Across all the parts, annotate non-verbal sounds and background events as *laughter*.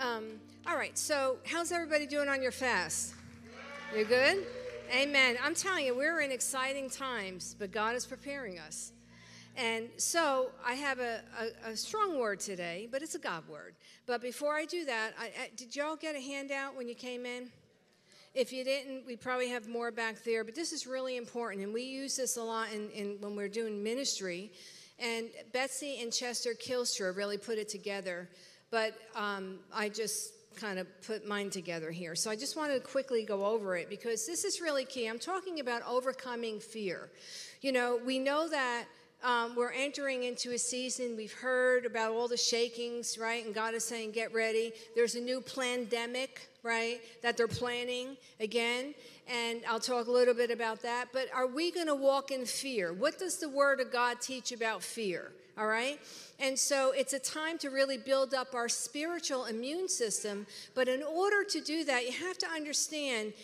Um, all right, so how's everybody doing on your fast? You good? Amen. I'm telling you, we're in exciting times, but God is preparing us. And so I have a, a, a strong word today, but it's a God word. But before I do that, I, I, did y'all get a handout when you came in? If you didn't, we probably have more back there. But this is really important, and we use this a lot in, in when we're doing ministry. And Betsy and Chester Kylstra really put it together. But um, I just kind of put mine together here. So I just want to quickly go over it because this is really key. I'm talking about overcoming fear. You know, we know that um, we're entering into a season. We've heard about all the shakings, right? And God is saying, get ready. There's a new pandemic, right, that they're planning again. And I'll talk a little bit about that. But are we going to walk in fear? What does the Word of God teach about fear? All right? And so it's a time to really build up our spiritual immune system. But in order to do that, you have to understand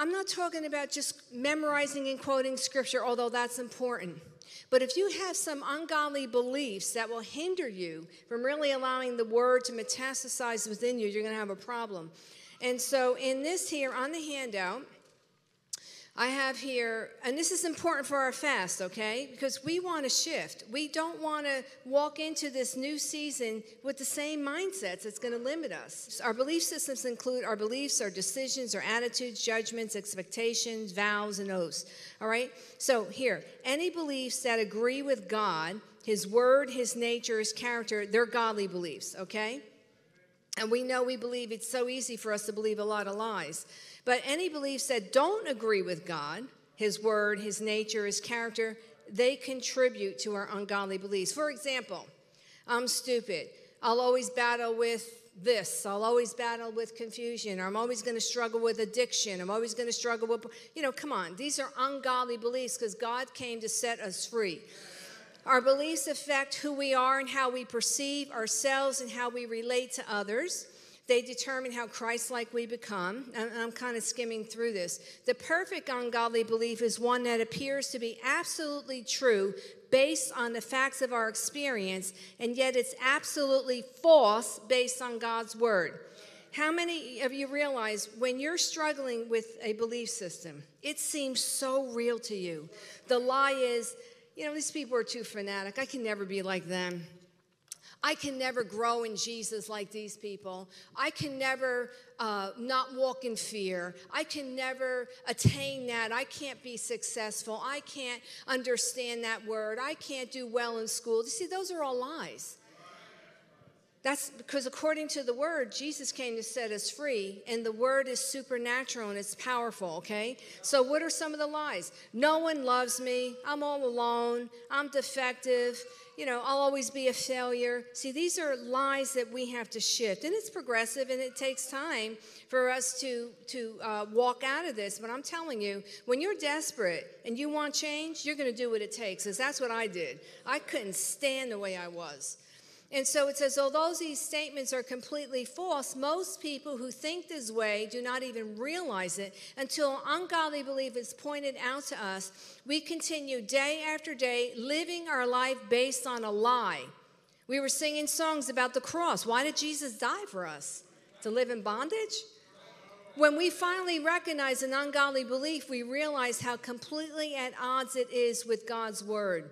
I'm not talking about just memorizing and quoting scripture, although that's important. But if you have some ungodly beliefs that will hinder you from really allowing the word to metastasize within you, you're going to have a problem. And so, in this here on the handout, I have here, and this is important for our fast, okay? Because we want to shift. We don't want to walk into this new season with the same mindsets that's going to limit us. Our belief systems include our beliefs, our decisions, our attitudes, judgments, expectations, vows, and oaths. All right? So here, any beliefs that agree with God, His word, His nature, His character, they're godly beliefs, okay? And we know we believe it's so easy for us to believe a lot of lies. But any beliefs that don't agree with God, His word, His nature, His character, they contribute to our ungodly beliefs. For example, I'm stupid. I'll always battle with this. I'll always battle with confusion. I'm always going to struggle with addiction. I'm always going to struggle with, you know, come on. These are ungodly beliefs because God came to set us free. Our beliefs affect who we are and how we perceive ourselves and how we relate to others. They determine how Christ like we become. And I'm kind of skimming through this. The perfect ungodly belief is one that appears to be absolutely true based on the facts of our experience, and yet it's absolutely false based on God's word. How many of you realize when you're struggling with a belief system, it seems so real to you? The lie is, you know, these people are too fanatic. I can never be like them. I can never grow in Jesus like these people. I can never uh, not walk in fear. I can never attain that. I can't be successful. I can't understand that word. I can't do well in school. You see, those are all lies. That's because according to the word, Jesus came to set us free, and the word is supernatural and it's powerful, okay? So, what are some of the lies? No one loves me. I'm all alone. I'm defective you know, I'll always be a failure. See, these are lies that we have to shift, and it's progressive, and it takes time for us to to uh, walk out of this. But I'm telling you, when you're desperate and you want change, you're going to do what it takes. Because that's what I did. I couldn't stand the way I was. And so it says, although these statements are completely false, most people who think this way do not even realize it until ungodly belief is pointed out to us. We continue day after day living our life based on a lie. We were singing songs about the cross. Why did Jesus die for us? To live in bondage? When we finally recognize an ungodly belief, we realize how completely at odds it is with God's word.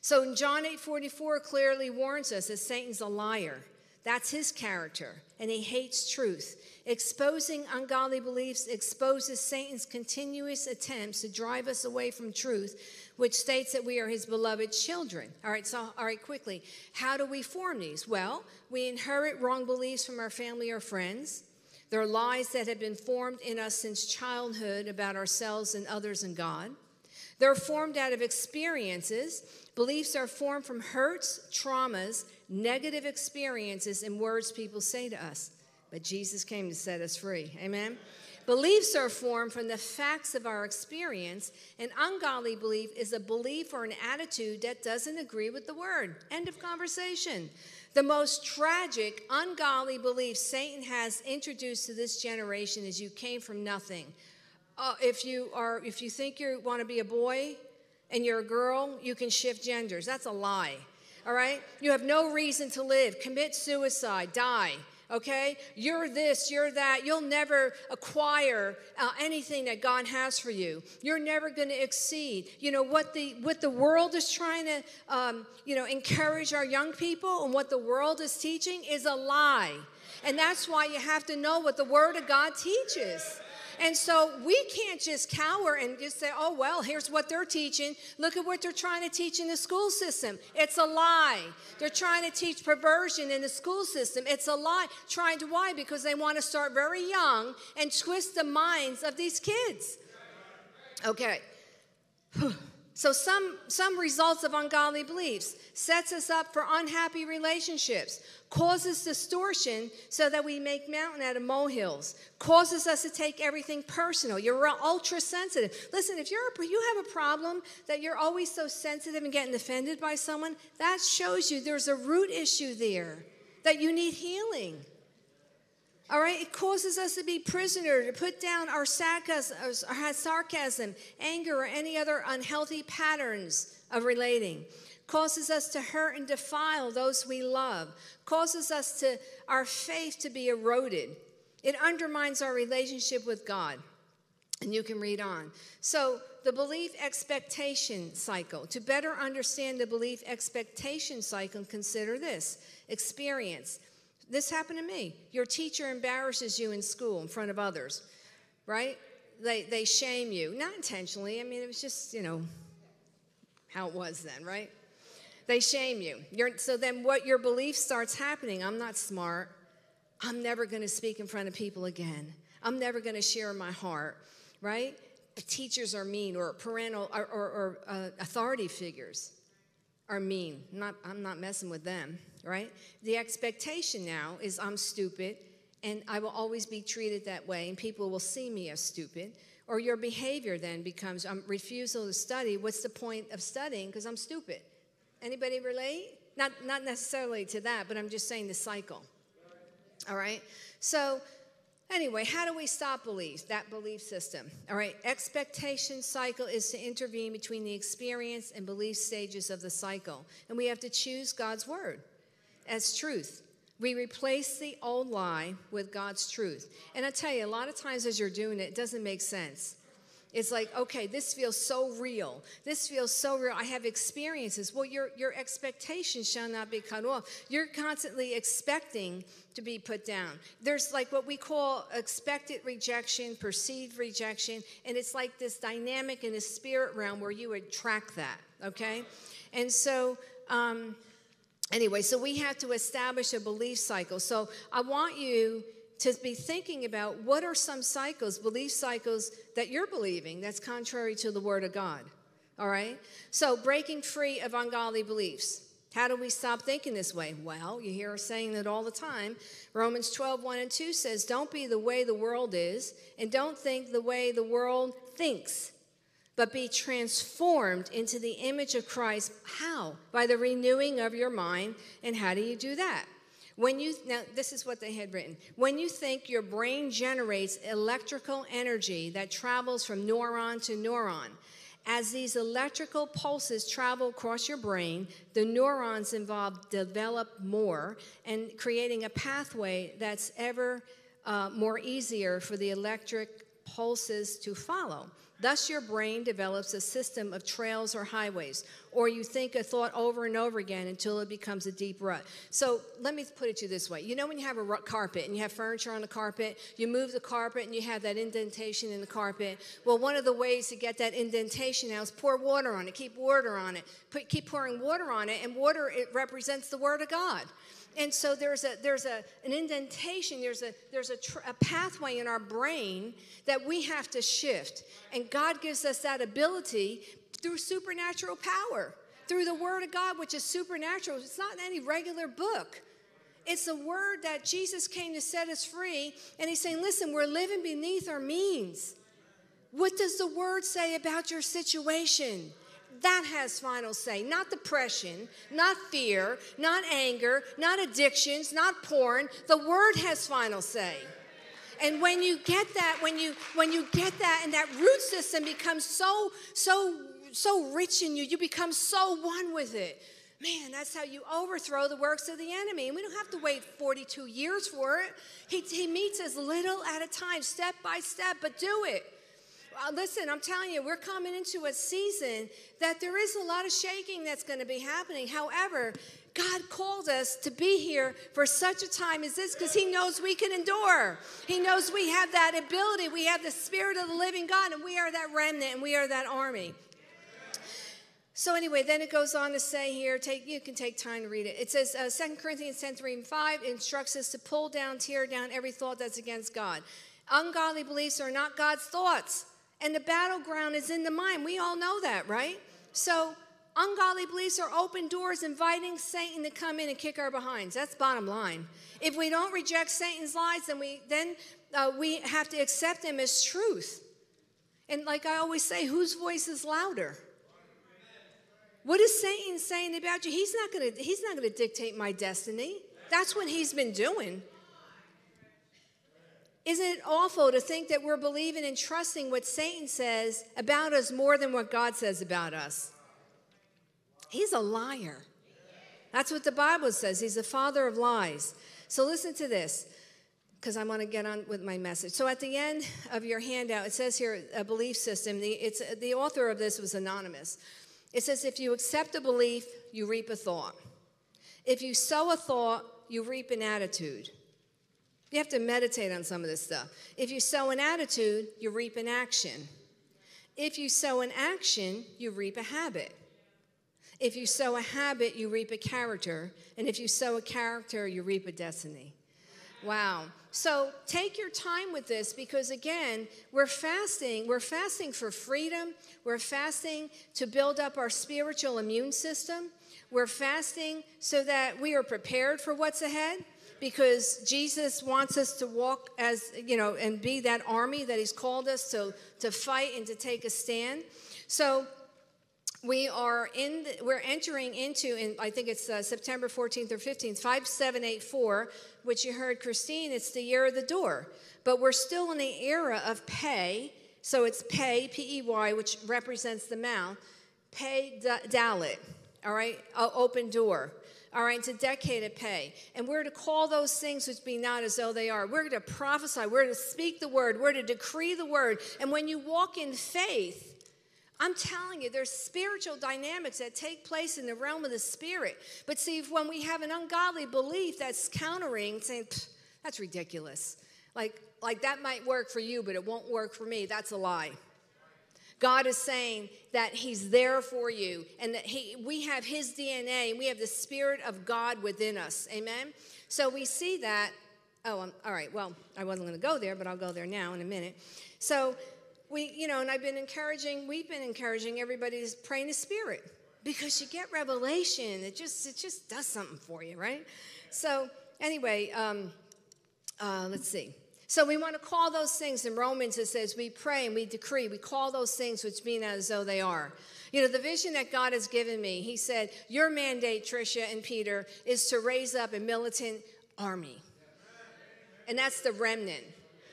So in John 8:44 clearly warns us that Satan's a liar. That's his character, and he hates truth. Exposing ungodly beliefs exposes Satan's continuous attempts to drive us away from truth, which states that we are his beloved children. All right, so, all right, quickly. How do we form these? Well, we inherit wrong beliefs from our family or friends. There are lies that have been formed in us since childhood about ourselves and others and God. They're formed out of experiences. Beliefs are formed from hurts, traumas, negative experiences, and words people say to us. But Jesus came to set us free. Amen? Beliefs are formed from the facts of our experience. An ungodly belief is a belief or an attitude that doesn't agree with the word. End of conversation. The most tragic, ungodly belief Satan has introduced to this generation is you came from nothing uh, if you are if you think you want to be a boy and you're a girl, you can shift genders. That's a lie. All right? You have no reason to live. Commit suicide, die. okay? You're this, you're that. You'll never acquire uh, anything that God has for you. You're never going to exceed. You know what the what the world is trying to um, you know encourage our young people and what the world is teaching is a lie. And that's why you have to know what the Word of God teaches. And so we can't just cower and just say, oh, well, here's what they're teaching. Look at what they're trying to teach in the school system. It's a lie. They're trying to teach perversion in the school system. It's a lie. Trying to why? Because they want to start very young and twist the minds of these kids. Okay. *sighs* So some some results of ungodly beliefs sets us up for unhappy relationships, causes distortion so that we make mountain out of molehills, causes us to take everything personal. You're ultra sensitive. Listen, if you're a, you have a problem that you're always so sensitive and getting offended by someone, that shows you there's a root issue there that you need healing. All right, it causes us to be prisoner, to put down our sarcasm, anger, or any other unhealthy patterns of relating. Causes us to hurt and defile those we love. Causes us to our faith to be eroded. It undermines our relationship with God. And you can read on. So, the belief expectation cycle. To better understand the belief expectation cycle, consider this experience. This happened to me. Your teacher embarrasses you in school in front of others, right? They, they shame you, not intentionally. I mean, it was just, you know, how it was then, right? They shame you. You're, so then what your belief starts happening I'm not smart. I'm never going to speak in front of people again. I'm never going to share my heart, right? Teachers are mean, or parental or, or, or uh, authority figures are mean. Not, I'm not messing with them right? The expectation now is I'm stupid and I will always be treated that way and people will see me as stupid. Or your behavior then becomes I'm refusal to study. What's the point of studying? Because I'm stupid. Anybody relate? Not, not necessarily to that, but I'm just saying the cycle. All right? So, anyway, how do we stop beliefs, that belief system? All right, expectation cycle is to intervene between the experience and belief stages of the cycle. And we have to choose God's word as truth. We replace the old lie with God's truth. And I tell you, a lot of times as you're doing it, it doesn't make sense. It's like, okay, this feels so real. This feels so real. I have experiences. Well, your, your expectations shall not be cut off. You're constantly expecting to be put down. There's like what we call expected rejection, perceived rejection, and it's like this dynamic in the spirit realm where you would track that, okay? And so, um, Anyway, so we have to establish a belief cycle. So I want you to be thinking about what are some cycles, belief cycles that you're believing that's contrary to the Word of God. All right? So breaking free of ungodly beliefs. How do we stop thinking this way? Well, you hear us saying that all the time. Romans 12, 1 and 2 says, Don't be the way the world is, and don't think the way the world thinks but be transformed into the image of Christ. How? By the renewing of your mind. And how do you do that? When you, now this is what they had written. When you think your brain generates electrical energy that travels from neuron to neuron. As these electrical pulses travel across your brain, the neurons involved develop more and creating a pathway that's ever uh, more easier for the electric pulses to follow. Thus, your brain develops a system of trails or highways, or you think a thought over and over again until it becomes a deep rut. So, let me put it to you this way you know, when you have a carpet and you have furniture on the carpet, you move the carpet and you have that indentation in the carpet. Well, one of the ways to get that indentation out is pour water on it, keep water on it, Put, keep pouring water on it, and water it represents the Word of God and so there's a there's a an indentation there's a there's a, tr- a, pathway in our brain that we have to shift. And god gives us that ability through supernatural power through the word of god which is supernatural. It's not in any regular book. It's the word that jesus came to set us free. And he's saying listen we're living beneath our means. What does the word say about your situation that has final say. Not depression, not fear, not anger, not addictions, not porn. The word has final say. And when you get that, when you when you get that and that root system becomes so so so rich in you, you become so one with it. Man, that's how you overthrow the works of the enemy. And we don't have to wait 42 years for it. He, he meets us little at a time, step by step, but do it. Listen, I'm telling you, we're coming into a season that there is a lot of shaking that's going to be happening. However, God called us to be here for such a time as this because He knows we can endure. He knows we have that ability. We have the Spirit of the living God, and we are that remnant and we are that army. So anyway, then it goes on to say here, take you can take time to read it. It says uh, 2 Corinthians 10, 3 and 5 instructs us to pull down, tear down every thought that's against God. Ungodly beliefs are not God's thoughts. And the battleground is in the mind. We all know that, right? So ungodly beliefs are open doors inviting Satan to come in and kick our behinds. That's bottom line. If we don't reject Satan's lies, then we then uh, we have to accept them as truth. And like I always say, whose voice is louder? What is Satan saying about you? He's not going to he's not going to dictate my destiny. That's what he's been doing. Isn't it awful to think that we're believing and trusting what Satan says about us more than what God says about us? He's a liar. That's what the Bible says. He's the father of lies. So listen to this because I want to get on with my message. So at the end of your handout, it says here a belief system. The, it's, the author of this was anonymous. It says, if you accept a belief, you reap a thought. If you sow a thought, you reap an attitude. You have to meditate on some of this stuff. If you sow an attitude, you reap an action. If you sow an action, you reap a habit. If you sow a habit, you reap a character. And if you sow a character, you reap a destiny. Wow. So take your time with this because, again, we're fasting. We're fasting for freedom. We're fasting to build up our spiritual immune system. We're fasting so that we are prepared for what's ahead because Jesus wants us to walk as, you know, and be that army that He's called us to, to fight and to take a stand. So, we are in the, we're entering into in i think it's uh, september 14th or 15th 5784 which you heard christine it's the year of the door. But we're still in the era of Pey. So it's Pey p-e-y which represents the mouth Pey dalit all right? Open door all right, it's a decade of Pey. And we're to call those things which be not as though they are. We're to prophesy. We're to speak the word. We're to decree the word. And when you walk in faith, I'm telling you, there's spiritual dynamics that take place in the realm of the spirit. But see, when we have an ungodly belief that's countering, saying, that's ridiculous. Like, like that might work for you, but it won't work for me. That's a lie. God is saying that He's there for you and that he, we have His DNA and we have the Spirit of God within us. Amen? So we see that. Oh, um, all right. Well, I wasn't going to go there, but I'll go there now in a minute. So we, you know, and I've been encouraging, we've been encouraging everybody to pray in the Spirit because you get revelation. It just, it just does something for you, right? So anyway, um, uh, let's see. So we want to call those things in Romans, it says, we pray and we decree, we call those things which be as though they are. You know, the vision that God has given me, He said, Your mandate, Trisha and Peter, is to raise up a militant army. And that's the remnant.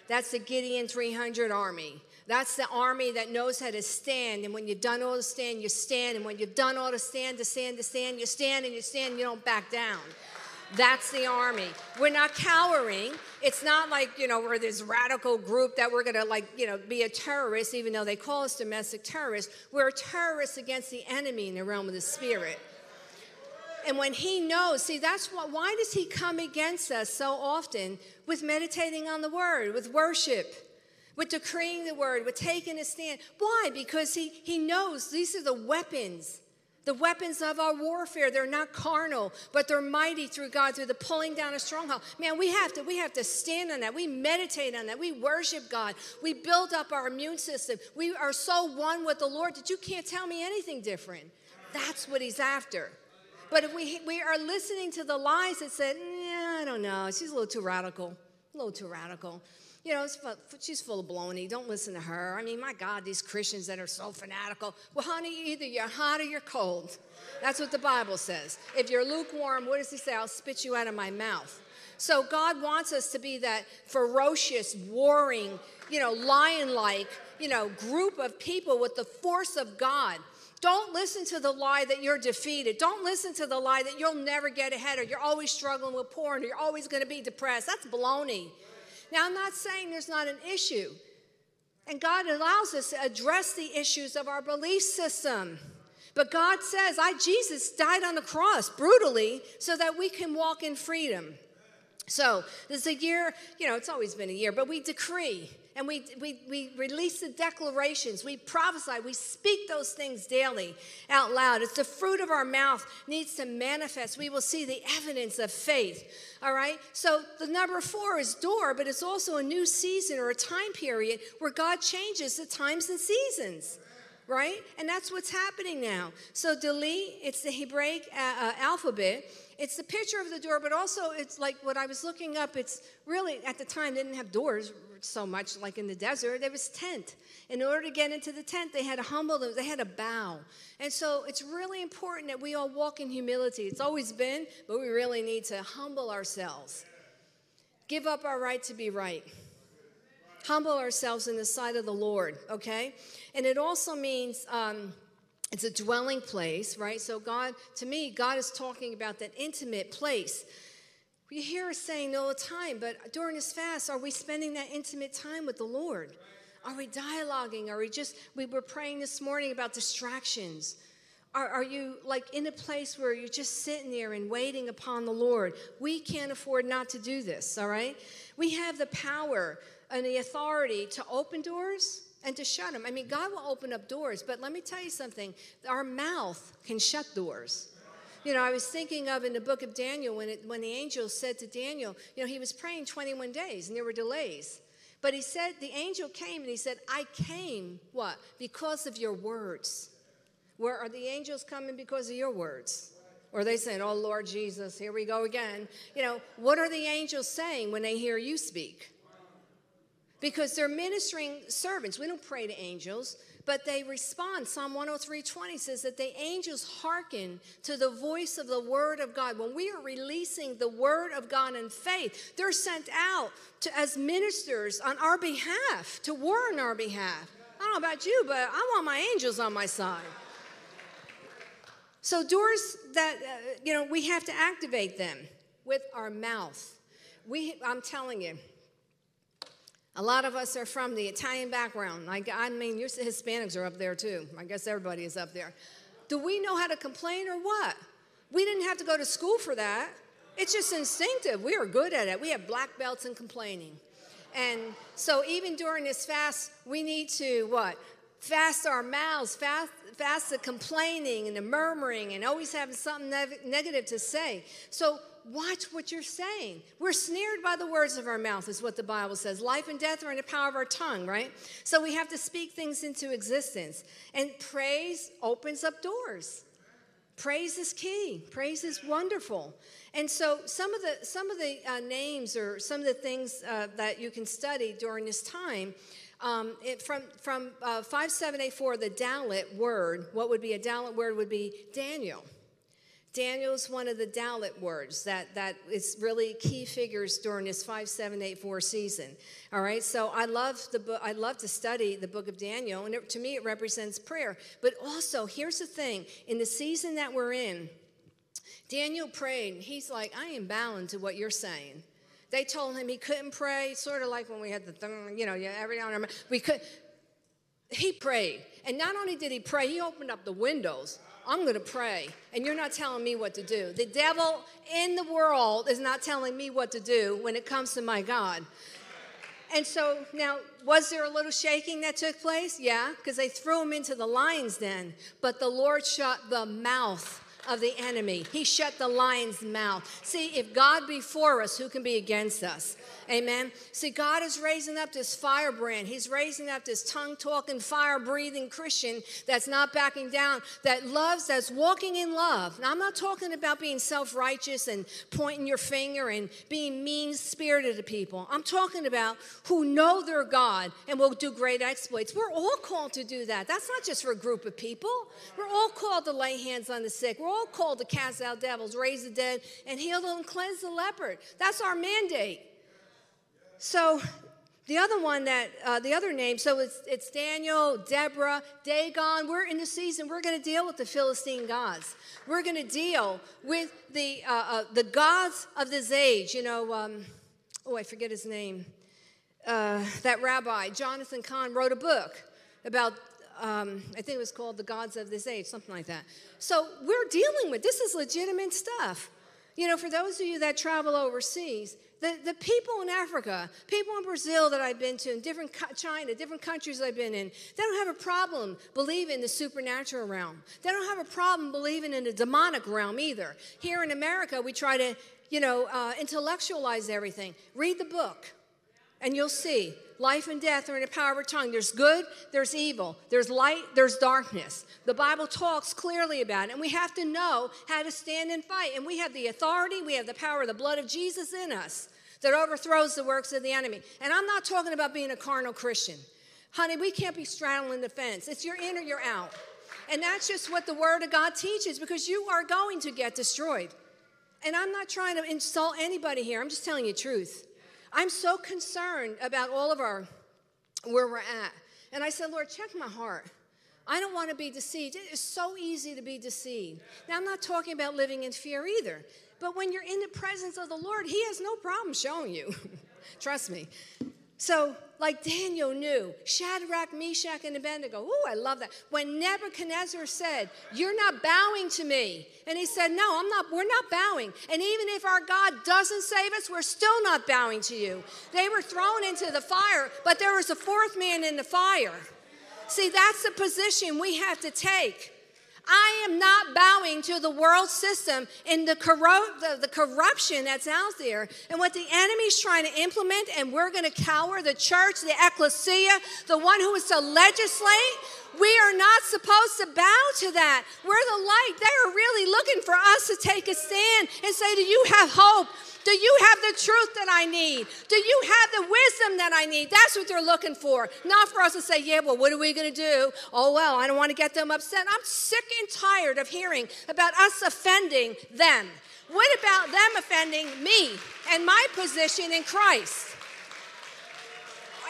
That's the Gideon 300 army. That's the army that knows how to stand. And when you've done all to stand, you stand. And when you've done all to stand, to stand, to stand, you stand and you stand, and you don't back down. That's the army. We're not cowering. It's not like, you know, we're this radical group that we're going to, like, you know, be a terrorist, even though they call us domestic terrorists. We're terrorists against the enemy in the realm of the spirit. And when he knows, see, that's what, why does he come against us so often with meditating on the word, with worship, with decreeing the word, with taking a stand? Why? Because he, he knows these are the weapons the weapons of our warfare, they're not carnal, but they're mighty through God, through the pulling down a stronghold. Man, we have to, we have to stand on that. We meditate on that. We worship God. We build up our immune system. We are so one with the Lord that you can't tell me anything different. That's what he's after. But if we, we are listening to the lies that said, I don't know, she's a little too radical, a little too radical you know, she's full of baloney. Don't listen to her. I mean, my God, these Christians that are so fanatical. Well, honey, either you're hot or you're cold. That's what the Bible says. If you're lukewarm, what does he say? I'll spit you out of my mouth. So God wants us to be that ferocious, warring, you know, lion like, you know, group of people with the force of God Don't listen to the lie that you're defeated. Don't listen to the lie that you'll never get ahead or you're always struggling with porn or you're always going to be depressed. That's baloney. Now, I'm not saying there's not an issue. And God allows us to address the issues of our belief system. But God says, I, Jesus, died on the cross brutally so that we can walk in freedom. So, this is a year, you know, it's always been a year, but we decree and we, we, we release the declarations. We prophesy. We speak those things daily out loud. It's the fruit of our mouth needs to manifest. We will see the evidence of faith. All right? So the number four is door, but it's also a new season or a time period where God changes the times and seasons right? And that's what's happening now. So Dali, it's the Hebraic uh, uh, alphabet. It's the picture of the door, but also it's like what I was looking up. It's really at the time they didn't have doors so much like in the desert. There was tent. In order to get into the tent, they had to humble them. They had to bow. And so it's really important that we all walk in humility. It's always been, but we really need to humble ourselves. Give up our right to be right humble ourselves in the sight of the Lord, okay? And it also means um, it's a dwelling place, right? So, God, to me, God is talking about that intimate place. We hear us saying all the time, but during this fast, are we spending that intimate time with the Lord? Are we dialoguing? Are we just, we were praying this morning about distractions. Are, are, you like in a place where you're just sitting there and waiting upon the Lord? We can't afford not to do this, all right? We have the power and the authority to open doors and to shut them. I mean, God will open up doors, but let me tell you something our mouth can shut doors. You know, I was thinking of in the book of Daniel when, it, when the angel said to Daniel, you know, he was praying 21 days and there were delays. But he said, the angel came and he said, I came, what? Because of your words. Where are the angels coming because of your words? Or are they saying, Oh Lord Jesus, here we go again? You know, what are the angels saying when they hear you speak? Because they're ministering servants. We don't pray to angels, but they respond. Psalm 103:20 says that the angels hearken to the voice of the word of God. When we are releasing the word of God in faith, they're sent out to, as ministers on our behalf to war on our behalf. I don't know about you, but I want my angels on my side. So doors that uh, you know we have to activate them with our mouth. We, I'm telling you, a lot of us are from the Italian background. Like, I mean, your Hispanics are up there too. I guess everybody is up there. Do we know how to complain or what? We didn't have to go to school for that. It's just instinctive. We are good at it. We have black belts in complaining. And so even during this fast, we need to what? Fast our mouths, fast, fast the complaining and the murmuring and always having something ne- negative to say. So watch what you're saying. We're snared by the words of our mouth, is what the Bible says. Life and death are in the power of our tongue, right? So we have to speak things into existence. And praise opens up doors. Praise is key. Praise is wonderful. And so some of the some of the uh, names or some of the things uh, that you can study during this time. Um, it, from from uh, 5784, the Dalet word, what would be a Dalet word would be Daniel. Daniel is one of the Dalit words that, that is really key figures during this 5784 season. All right, so I love the book, I love to study the book of Daniel, and it, to me it represents prayer. But also, here's the thing in the season that we're in, Daniel prayed. He's like, I am bound to what you're saying. They told him he couldn't pray, sort of like when we had the you know, every now and then. We could. He prayed, and not only did he pray, he opened up the windows I'm going to pray, and you're not telling me what to do. The devil in the world is not telling me what to do when it comes to my God. And so now, was there a little shaking that took place? Yeah, because they threw him into the lion's den. But the Lord shut the mouth of the enemy. He shut the lion's mouth. See, if God be for us, who can be against us? Amen. See, God is raising up this firebrand. He's raising up this tongue talking, fire breathing Christian that's not backing down, that loves, that's walking in love. Now, I'm not talking about being self righteous and pointing your finger and being mean spirited to people. I'm talking about who know their God and will do great exploits. We're all called to do that. That's not just for a group of people. We're all called to lay hands on the sick. We're all called to cast out devils, raise the dead, and heal and cleanse the leopard. That's our mandate. So the other one that, uh, the other name, so it's, it's Daniel, Deborah, Dagon. We're in the season, we're going to deal with the Philistine gods. We're going to deal with the, uh, uh, the gods of this age. You know, um, oh, I forget his name. Uh, that rabbi, Jonathan Cahn, wrote a book about, um, I think it was called The Gods of This Age, something like that. So we're dealing with, this is legitimate stuff. You know, for those of you that travel overseas, the, the people in Africa, people in Brazil that I've been to, in different China, different countries I've been in, they don't have a problem believing in the supernatural realm. They don't have a problem believing in the demonic realm either. Here in America, we try to, you know, uh, intellectualize everything. Read the book, and you'll see life and death are in the power of our tongue. There's good, there's evil, there's light, there's darkness. The Bible talks clearly about it, and we have to know how to stand and fight. And we have the authority, we have the power of the blood of Jesus in us that overthrows the works of the enemy. And I'm not talking about being a carnal Christian. Honey, we can't be straddling the fence. It's you're in or you're out. And that's just what the Word of God teaches because you are going to get destroyed. And I'm not trying to insult anybody here, I'm just telling you truth. I'm so concerned about all of our, where we're at. And I said, Lord, check my heart. I don't want to be deceived. It is so easy to be deceived. Now, I'm not talking about living in fear either. But when you're in the presence of the Lord, He has no problem showing you. *laughs* Trust me. So, like Daniel knew, Shadrach, Meshach, and Abednego. Ooh, I love that. When Nebuchadnezzar said, You're not bowing to me. And he said, No, I'm not, we're not bowing. And even if our God doesn't save us, we're still not bowing to you. They were thrown into the fire, but there was a fourth man in the fire. See, that's the position we have to take. I am not bowing to the world system and the, the, the corruption that's out there and what the enemy's trying to implement, and we're going to cower the church, the ecclesia, the one who is to legislate. We are not supposed to bow to that. We're the light. They are really looking for us to take a stand and say, Do you have hope? Do you have the truth that I need? Do you have the wisdom that I need? That's what they're looking for. Not for us to say, yeah, well, what are we going to do? Oh, well, I don't want to get them upset. I'm sick and tired of hearing about us offending them. What about them offending me and my position in Christ?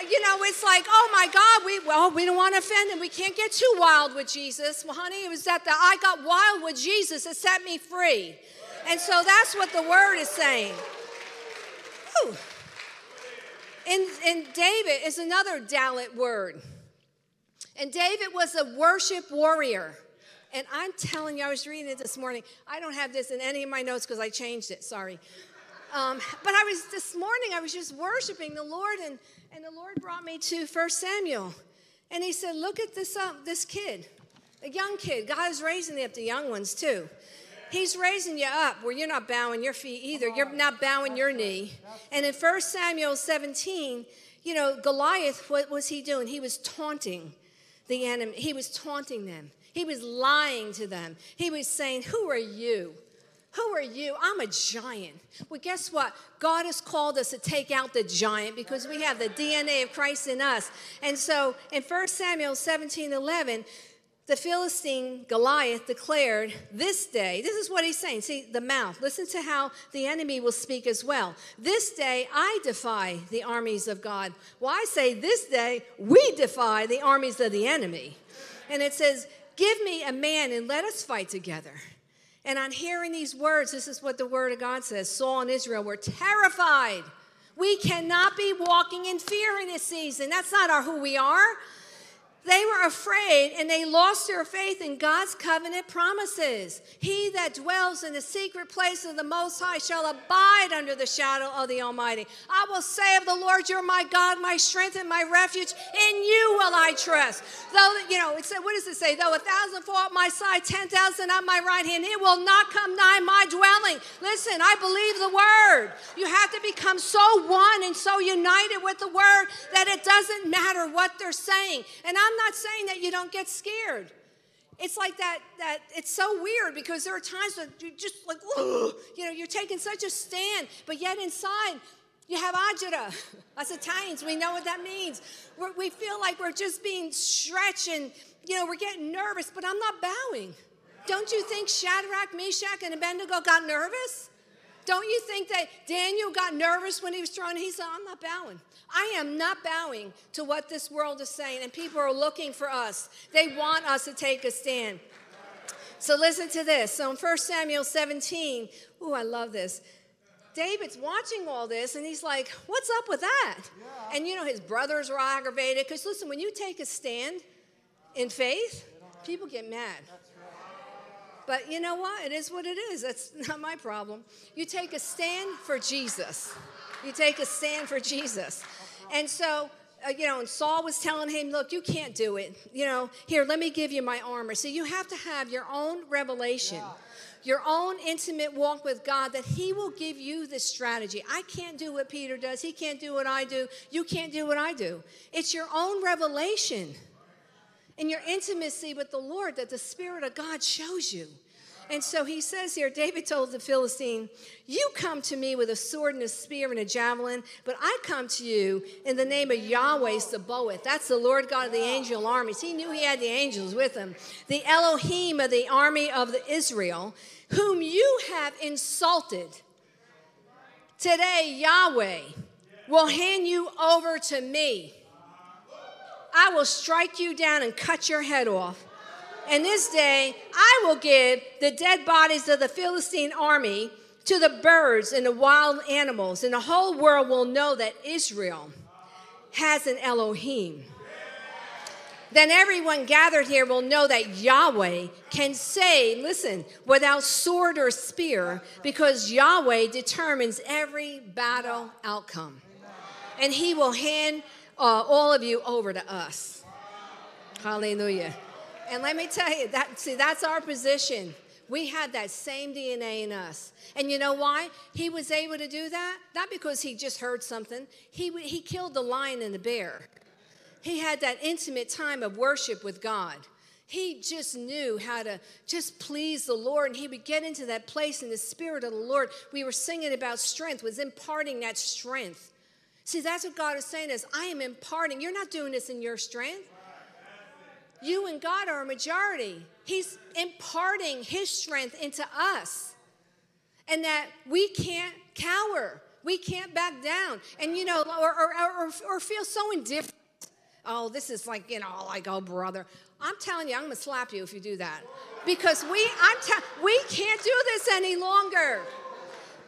You know, it's like, oh my God, we well, we don't want to offend him. We can't get too wild with Jesus. Well, honey, it was that the I got wild with Jesus that set me free. And so that's what the word is saying. Whew. And, and David is another Dalit word. And David was a worship warrior. And I'm telling you, I was reading it this morning. I don't have this in any of my notes because I changed it. Sorry. Um, but I was this morning, I was just worshiping the Lord, and, and the Lord brought me to First Samuel. And he said, Look at this, uh, this kid, a young kid. God is raising up the young ones too. He's raising you up where you're not bowing your feet either. You're not bowing your knee. And in 1 Samuel 17, you know, Goliath, what was he doing? He was taunting the enemy. He was taunting them. He was lying to them. He was saying, Who are you? Who are you? I'm a giant. Well, guess what? God has called us to take out the giant because we have the DNA of Christ in us. And so in 1 Samuel 17 11, the Philistine Goliath declared, This day, this is what he's saying. See, the mouth. Listen to how the enemy will speak as well. This day I defy the armies of God. Well, I say, This day we defy the armies of the enemy. And it says, Give me a man and let us fight together. And on hearing these words, this is what the word of God says Saul and Israel were terrified. We cannot be walking in fear in this season. That's not our, who we are. They were afraid and they lost their faith in God's covenant promises. He that dwells in the secret place of the Most High shall abide under the shadow of the Almighty. I will say of the Lord, You're my God, my strength, and my refuge. In you will I trust. Though, you know, it's, what does it say? Though a thousand fall at my side, 10,000 at my right hand, it will not come nigh my dwelling. Listen, I believe the word. You have to become so one and so united with the word that it doesn't matter what they're saying. And I'm not saying that you don't get scared. It's like that, that it's so weird because there are times that you just like, *gasps* you know, you're taking such a stand, but yet inside you have agita. *laughs* Us Italians, we know what that means. We're, we feel like we're just being stretched and, you know, we're getting nervous, but I'm not bowing. Don't you think Shadrach, Meshach, and Abednego got nervous? Don't you think that Daniel got nervous when he was throwing? He said, I'm not bowing. I am not bowing to what this world is saying, and people are looking for us. They want us to take a stand. So listen to this. So in 1 Samuel 17, ooh, I love this. David's watching all this and he's like, What's up with that? Yeah. And you know, his brothers were aggravated because listen, when you take a stand in faith, people get mad. But you know what? It is what it is. That's *laughs* not my problem. You take a stand for Jesus. You take a stand for Jesus. And so, uh, you know, and Saul was telling him, look, you can't do it. You know, here, let me give you my armor. So you have to have your own revelation. Yeah your own intimate walk with God, that He will give you the strategy. I can't do what Peter does. He can't do what I do. You can't do what I do. It's your own revelation and your intimacy with the Lord that the Spirit of God shows you. And so he says here, David told the Philistine, You come to me with a sword and a spear and a javelin, but I come to you in the name of Yahweh Sabaoth. That's the Lord God of the angel armies. He knew he had the angels with him. The Elohim of the army of the Israel, whom you have insulted. Today, Yahweh will hand you over to me. I will strike you down and cut your head off. And this day I will give the dead bodies of the Philistine army to the birds and the wild animals, and the whole world will know that Israel has an Elohim. Then everyone gathered here will know that Yahweh can say, listen, without sword or spear, because Yahweh determines every battle outcome. And he will hand uh, all of you over to us. Hallelujah. And let me tell you, that see, that's our position. We had that same DNA in us. And you know why? He was able to do that? Not because he just heard something. He, he killed the lion and the bear. He had that intimate time of worship with God. He just knew how to just please the Lord, and he would get into that place in the Spirit of the Lord. We were singing about strength, was imparting that strength. See, that's what God is saying is, I am imparting. You're not doing this in your strength. You and God are a majority. He's imparting His strength into us. And that we can't cower, we can't back down. And, you know, or, or, or, or feel so indifferent. Oh, this is like, you know, like, oh, brother. I'm telling you, I'm going to slap you if you do that. Because we, I'm te- we can't do this any longer.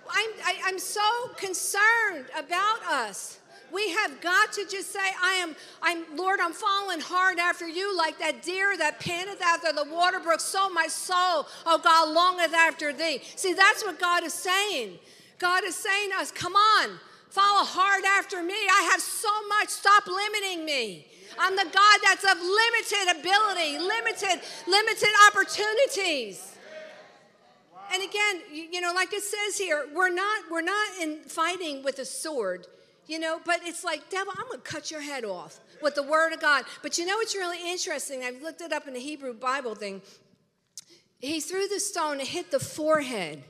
I'm, I, i am so concerned about us. We have got to just say, I am, I'm, Lord, I'm following hard after you like that deer that panteth after the water brook. So my soul, oh God, longeth after thee. See, that's what God is saying. God is saying to us, come on, follow hard after me. I have so much. Stop limiting me. I'm the God that's of limited ability, limited, limited opportunities. And again, you know, like it says here, we're not we're not in fighting with a sword you know, but it's like, devil, I'm to cut your head off with the word of God. But you know what's really interesting? I've looked it up in the Hebrew Bible thing. He threw the stone and hit the forehead.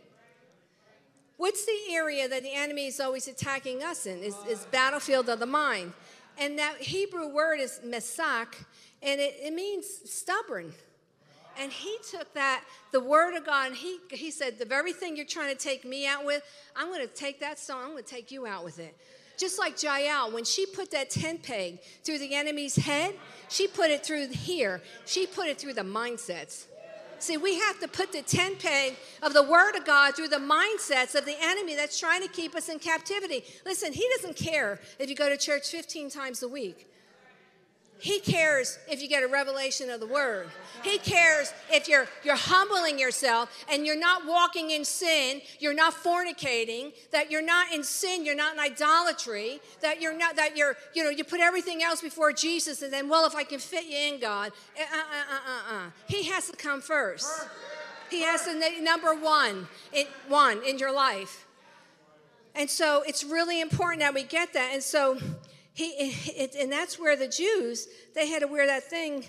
What's the area that the enemy is always attacking us in? Is, is battlefield of the mind. And that Hebrew word is mesak, and it, it means stubborn. And he took that, the word of God, and he, he said, The very thing you're trying to take me out with, I'm going to take that stone, I'm going to take you out with it. Just like Jael, when she put that tent peg through the enemy's head, she put it through here. She put it through the mindsets. See, we have to put the tent peg of the Word of God through the mindsets of the enemy that's trying to keep us in captivity. Listen, he doesn't care if you go to church 15 times a week. He cares if you get a revelation of the word. He cares if you're you're humbling yourself and you're not walking in sin, you're not fornicating, that you're not in sin, you're not in idolatry, that you're not that you're you know you put everything else before Jesus and then well if I can fit you in God, uh uh uh uh uh. He has to come first. He has to number one, in, one in your life. And so it's really important that we get that. And so he, it, and that's where the Jews, they had to wear that thing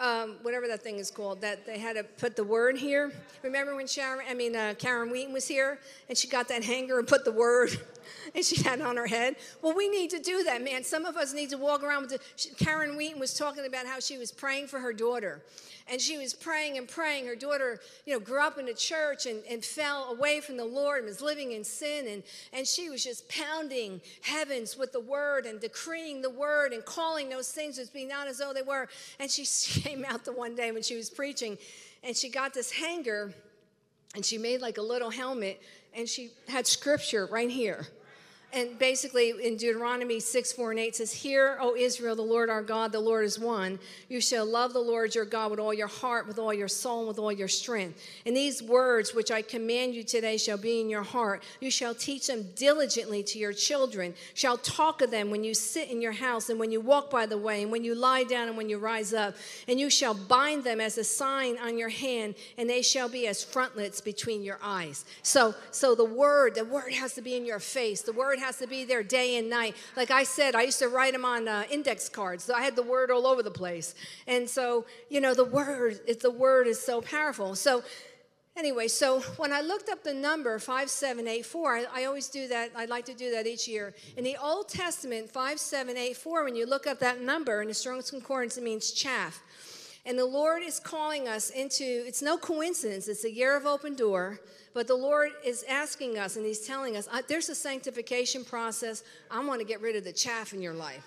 um, whatever that thing is called, that they had to put the word here. Remember when Sharon, I mean, uh, Karen Wheaton was here and she got that hanger and put the word *laughs* and she had it on her head? Well, we need to do that, man. Some of us need to walk around with the, Karen Wheaton was talking about how she was praying for her daughter and she was praying and praying. Her daughter, you know, grew up in a church and, and fell away from the Lord and was living in sin. And, and she was just pounding heavens with the word and decreeing the word and calling those things as being not as though they were. And she *laughs* came out the one day when she was preaching and she got this hanger and she made like a little helmet and she had scripture right here and basically in Deuteronomy 6, 4, and 8 says, Hear, O Israel, the Lord our God, the Lord is one. You shall love the Lord your God with all your heart, with all your soul, and with all your strength. And these words which I command you today shall be in your heart. You shall teach them diligently to your children, shall talk of them when you sit in your house, and when you walk by the way, and when you lie down, and when you rise up. And you shall bind them as a sign on your hand, and they shall be as frontlets between your eyes. So, so the word, the word has to be in your face. The word word has to be there day and night. Like I said, I used to write them on uh, index cards. So I had the word all over the place. And so, you know, the word, it's the word is so powerful. So anyway, so when I looked up the number 5784, I, I, always do that. I like to do that each year. In the Old Testament, 5784, when you look up that number in the Strong's Concordance, it means chaff. And the Lord is calling us into, it's no coincidence, it's a year of open door. But the Lord is asking us and He's telling us there's a sanctification process. I want to get rid of the chaff in your life.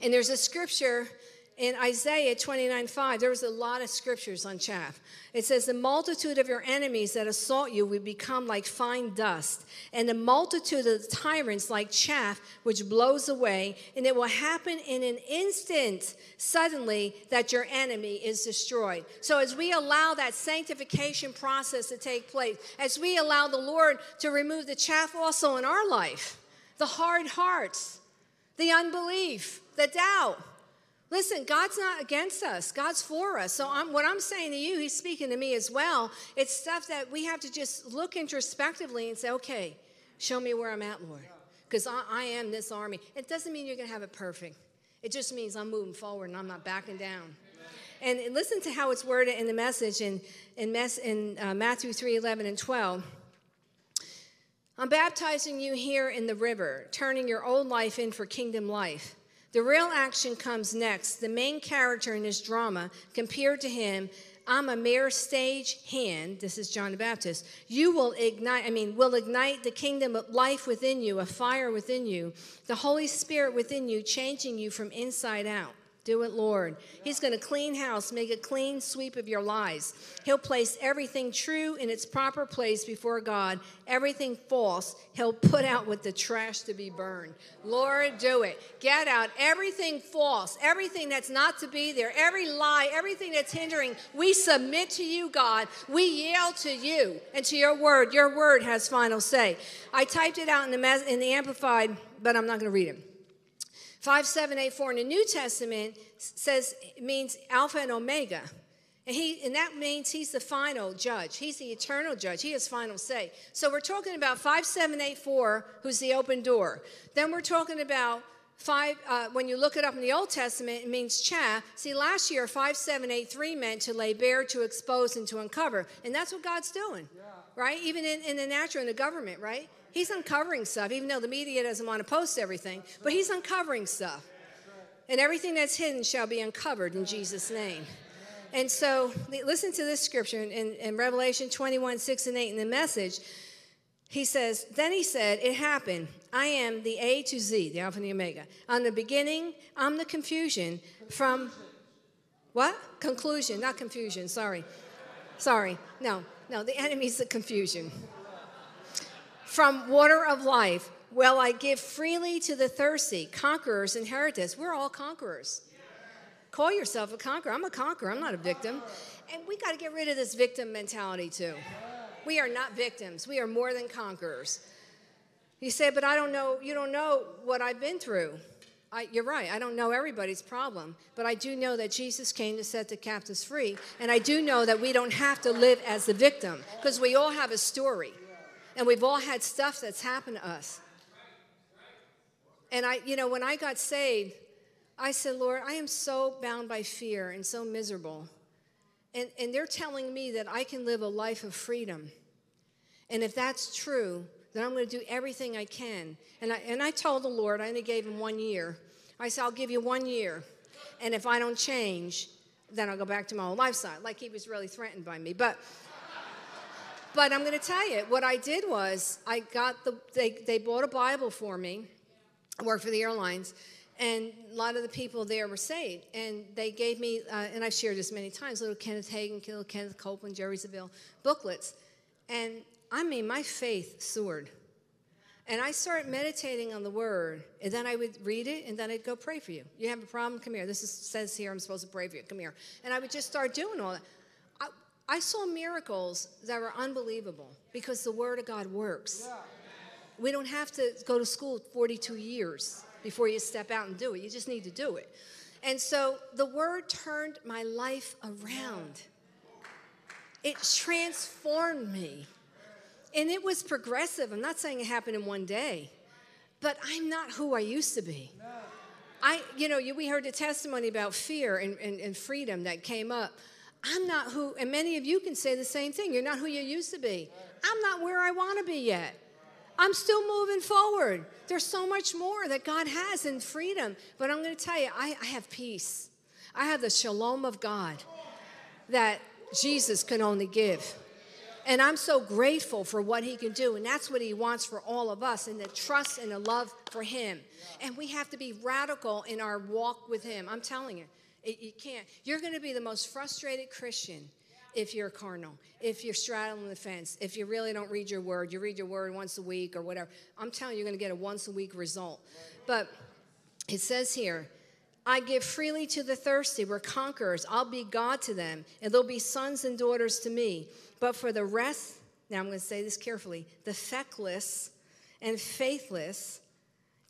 And there's a scripture in Isaiah 29 5, there was a lot of scriptures on chaff. It says, The multitude of your enemies that assault you will become like fine dust, and the multitude of the tyrants like chaff which blows away, and it will happen in an instant, suddenly, that your enemy is destroyed. So, as we allow that sanctification process to take place, as we allow the Lord to remove the chaff also in our life, the hard hearts, the unbelief, the doubt, Listen, God's not against us. God's for us. So I'm, what I'm saying to you, He's speaking to me as well. It's stuff that we have to just look introspectively and say, okay, show me where I'm at, Lord. Because I, I, am this army. It doesn't mean you're going to have it perfect. It just means I'm moving forward and I'm not backing down. And listen to how it's worded in the message in, in, in uh, Matthew 3 11 and 12. I'm baptizing you here in the river, turning your old life in for kingdom life. The real action comes next. The main character in this drama, compared to him, I'm a mere stage hand. This is John the Baptist. You will ignite, I mean, will ignite the kingdom of life within you, a fire within you, the Holy Spirit within you, changing you from inside out. Do it, Lord. He's going to clean house, make a clean sweep of your lives. He'll place everything true in its proper place before God. Everything false, He'll put out with the trash to be burned. Lord, do it. Get out everything false, everything that's not to be there, every lie, everything that's hindering. We submit to you, God. We yield to you and to your word. Your word has final say. I typed it out in the, in the Amplified, but I'm not going to read it. 5784 in the New Testament says it means Alpha and Omega. And, he, and that means he's the final judge. He's the eternal judge. He has final say. So we're talking about 5784, who's the open door. Then we're talking about five, uh, when you look it up in the Old Testament, it means chaff. See, last year, 5783 meant to lay bare, to expose, and to uncover. And that's what God's doing, yeah. right? Even in, in the natural, in the government, right? He's uncovering stuff, even though the media doesn't want to post everything, but he's uncovering stuff. And everything that's hidden shall be uncovered in Jesus' name. And so, listen to this scripture in, in, Revelation 21 6 and 8 in the message. He says, Then he said, It happened. I am the A to Z, the Alpha and the Omega. On the beginning, I'm the confusion from what? Conclusion, not confusion. Sorry. Sorry. No, no, the enemy's the confusion from water of life will I give freely to the thirsty. Conquerors inheritance. We're all conquerors. Call yourself a conqueror. I'm a conqueror. I'm not a victim. And we got to get rid of this victim mentality too. We are not victims. We are more than conquerors. You say, but I don't know, you don't know what I've been through. I, you're right. I don't know everybody's problem, but I do know that Jesus came to set the captives free. And I do know that we don't have to live as the victim because we all have a story. And we've all had stuff that's happened to us. And I, you know, when I got saved, I said, Lord, I am so bound by fear and so miserable. And, and they're telling me that I can live a life of freedom. And if that's true, then I'm going to do everything I can. And I, and I told the Lord, I only gave him one year. I said, I'll give you one year. And if I don't change, then I'll go back to my old lifestyle. Like he was really threatened by me. But but I'm going to tell you, what I did was I got the, they, they bought a Bible for me. Worked for the airlines. And a lot of the people there were saved. And they gave me, uh, and I've shared this many times, little Kenneth Hagin, little Kenneth Copeland, Jerry Savelle booklets. And I mean, my faith soared. And I started meditating on the word, and then I would read it, and then I'd go pray for you. You have a problem? Come here. This is, says here I'm supposed to pray for you. Come here. And I would just start doing all that. I, saw miracles that were unbelievable because the word of God works. We don't have to go to school 42 years before you step out and do it. You just need to do it. And so the word turned my life around. It transformed me. And it was progressive. I'm not saying it happened in one day, but I'm not who I used to be. I, you know, we heard a testimony about fear and, and, and freedom that came up. I'm not who, and many of you can say the same thing. You're not who you used to be. I'm not where I want to be yet. I'm still moving forward. There's so much more that God has in freedom. But I'm going to tell you, I, I have peace. I have the shalom of God that Jesus can only give. And I'm so grateful for what he can do. And that's what he wants for all of us, and the trust and the love for him. And we have to be radical in our walk with him. I'm telling you, it, you can't. You're going to be the most frustrated Christian if you're carnal, if you're straddling the fence, if you really don't read your word, you read your word once a week or whatever. I'm telling you, you're going to get a once a week result. But it says here, I give freely to the thirsty. We're conquerors. I'll be God to them, and they'll be sons and daughters to me. But for the rest, now I'm going to say this carefully the feckless and faithless,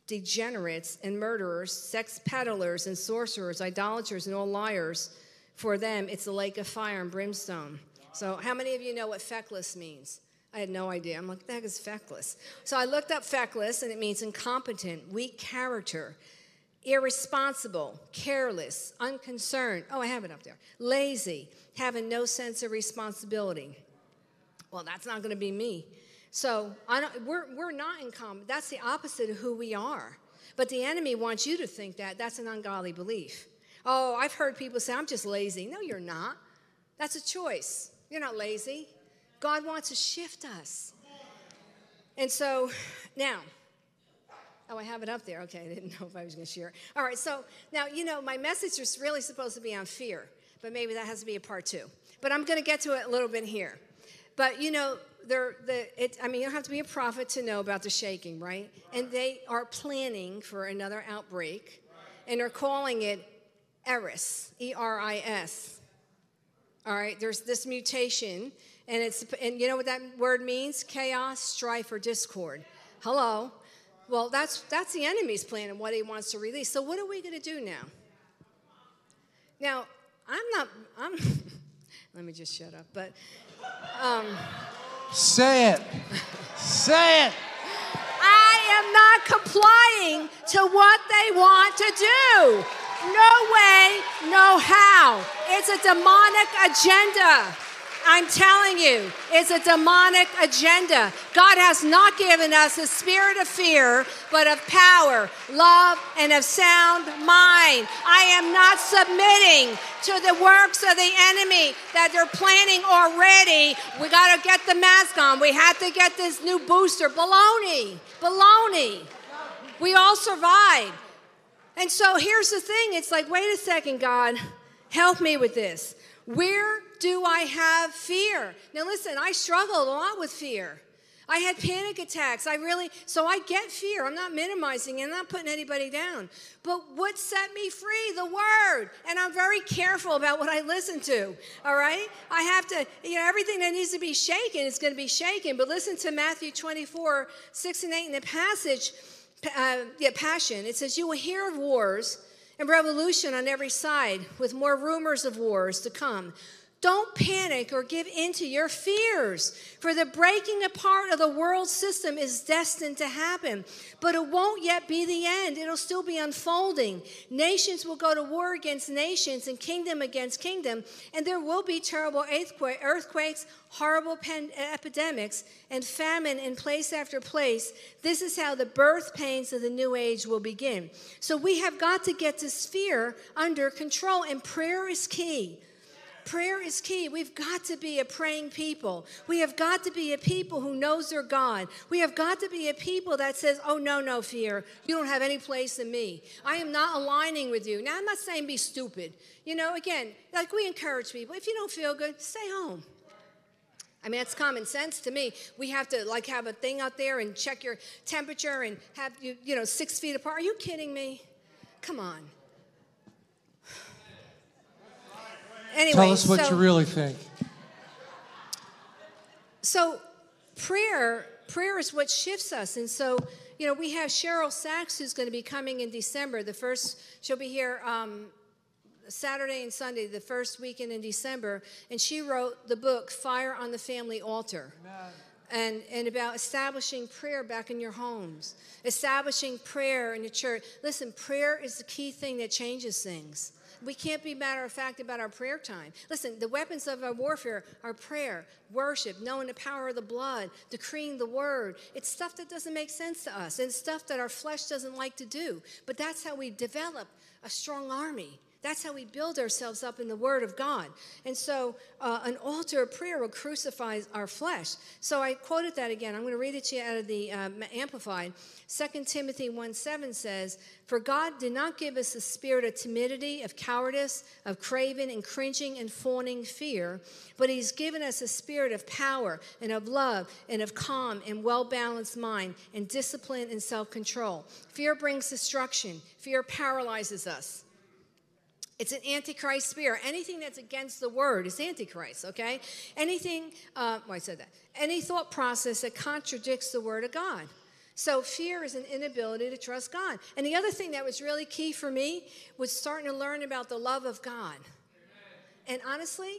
degenerates and murderers, sex peddlers and sorcerers, idolaters and all liars, for them it's a lake of fire and brimstone. So, how many of you know what feckless means? I had no idea. I'm like, that is feckless. So I looked up feckless, and it means incompetent, weak character, irresponsible, careless, unconcerned. Oh, I have it up there. Lazy, having no sense of responsibility. Well, that's not going to be me. So we're, we're not in common. That's the opposite of who we are. But the enemy wants you to think that. That's an ungodly belief. Oh, I've heard people say, I'm just lazy. No, you're not. That's a choice. You're not lazy. God wants to shift us. And so now, Oh, I have it up there. Okay, I didn't *laughs* know if I was going to share it. All right, so now, you know, my message is really supposed to be on fear, but maybe that has to be a part two. But I'm going to get to it a little bit here. But, you know, they're, the, it, I mean, you don't have to be a prophet to know about the shaking, right? And they are planning for another outbreak, and they're calling it ERIS, E R I S. All right, there's this mutation, and it's, and you know what that word means? Chaos, strife, or discord. Hello. Well, that's, that's the enemy's plan and what he wants to release. So, what are we going to do now? Now, I'm not, I'm, *laughs* let me just shut up, but. Um, Say it. Say it. I am not complying to what they want to do. No way, no how. It's a demonic agenda. I'm telling you, it's a demonic agenda. God has not given us a spirit of fear, but of power, love, and of sound mind. I am not submitting to the works of the enemy that they're planning already. We got to get the mask on. We have to get this new booster. Baloney, baloney. We all survived. And so here's the thing it's like, wait a second, God, help me with this. Where do I have fear? Now, listen, I struggled a lot with fear. I had panic attacks. I really, so I get fear. I'm not minimizing it, I'm not putting anybody down. But what set me free? The Word. And I'm very careful about what I listen to, all right? I have to, you know, everything that needs to be shaken is going to be shaken. But listen to Matthew 24, 6 and 8 in the passage, uh, yeah, Passion. It says, You will hear of wars and revolution on every side, with more rumors of wars to come. Don't panic or give in to your fears, for the breaking apart of the world system is destined to happen. But it won't yet be the end, it'll still be unfolding. Nations will go to war against nations and kingdom against kingdom, and there will be terrible earthquakes, horrible epidemics, and famine in place after place. This is how the birth pains of the new age will begin. So we have got to get this fear under control, and prayer is key. Prayer is key. We've got to be a praying people. We have got to be a people who knows their God. We have got to be a people that says, "Oh no, no fear. You don't have any place in me. I am not aligning with you." Now, I'm not saying be stupid. You know, again, like we encourage people, if you don't feel good, stay home. I mean, that's common sense to me. We have to like have a thing out there and check your temperature and have you, you know, six feet apart. Are you kidding me? Come on. Anyway, tell us what so, you really think. So, prayer, prayer is what shifts us, and so you know we have Cheryl Sacks who's going to be coming in December. The first, she'll be here. Um, Saturday and Sunday, the first weekend in December, and she wrote the book Fire on the Family Altar. Amen and, and about establishing prayer back in your homes, establishing prayer in the church. Listen, prayer is the key thing that changes things. We can't be matter of fact about our prayer time. Listen, the weapons of our warfare are prayer, worship, knowing the power of the blood, decreeing the word. It's stuff that doesn't make sense to us and stuff that our flesh doesn't like to do. But that's how we develop a strong army. That's how we build ourselves up in the Word of God. And so, uh, an altar of prayer will crucify our flesh. So, I quoted that again. I'm going to read it to you out of the uh, Amplified. 2 Timothy 1 7 says, For God did not give us a spirit of timidity, of cowardice, of craving and cringing and fawning fear, but He's given us a spirit of power and of love and of calm and well balanced mind and discipline and self control. Fear brings destruction, fear paralyzes us. It's an antichrist spirit. Anything that's against the word is antichrist, okay? Anything, uh, well, I said that. Any thought process that contradicts the word of God. So fear is an inability to trust God. And the other thing that was really key for me was starting to learn about the love of God. And honestly,